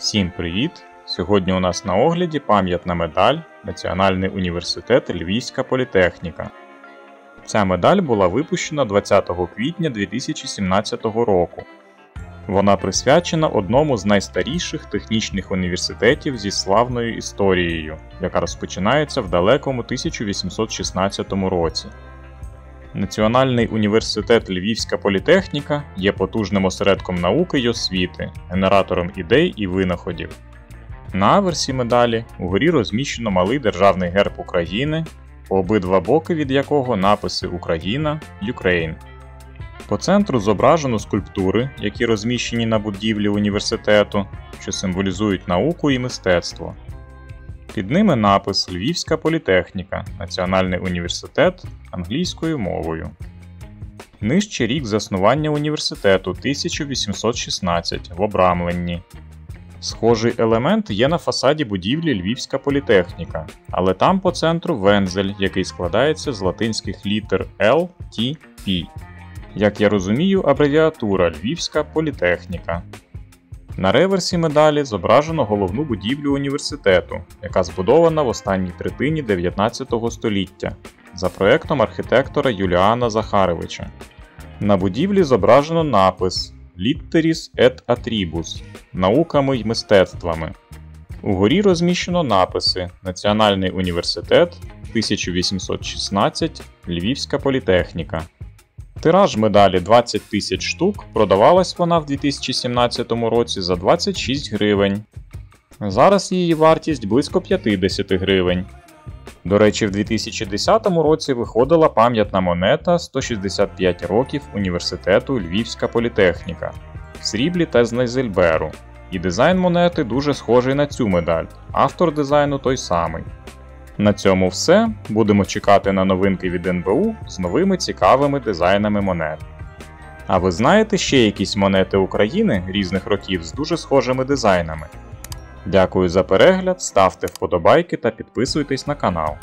Всім привіт! Сьогодні у нас на огляді пам'ятна медаль Національний університет Львівська політехніка. Ця медаль була випущена 20 квітня 2017 року. Вона присвячена одному з найстаріших технічних університетів зі славною історією, яка розпочинається в далекому 1816 році. Національний університет Львівська політехніка є потужним осередком науки й освіти, генератором ідей і винаходів. На аверсі медалі угорі розміщено малий державний герб України, по обидва боки від якого написи Україна Ukraine. По центру зображено скульптури, які розміщені на будівлі університету, що символізують науку і мистецтво. Під ними напис Львівська політехніка, Національний університет англійською мовою. Нижче рік заснування університету 1816 в обрамленні. Схожий елемент є на фасаді будівлі Львівська політехніка, але там по центру вензель, який складається з латинських літер L, T, P. Як я розумію, абревіатура Львівська політехніка. На реверсі медалі зображено головну будівлю університету, яка збудована в останній третині 19 століття за проектом архітектора Юліана Захаровича. На будівлі зображено напис Litteris et Atribus науками й мистецтвами. Угорі розміщено написи Національний університет 1816 Львівська політехніка. Тираж медалі 20 тисяч штук, продавалась вона в 2017 році за 26 гривень. Зараз її вартість близько 50 гривень. До речі, в 2010 році виходила пам'ятна монета 165 років університету Львівська політехніка в сріблі та з Найзельберу. І дизайн монети дуже схожий на цю медаль, автор дизайну той самий. На цьому все. Будемо чекати на новинки від НБУ з новими цікавими дизайнами монет. А ви знаєте ще якісь монети України різних років з дуже схожими дизайнами? Дякую за перегляд, ставте вподобайки та підписуйтесь на канал.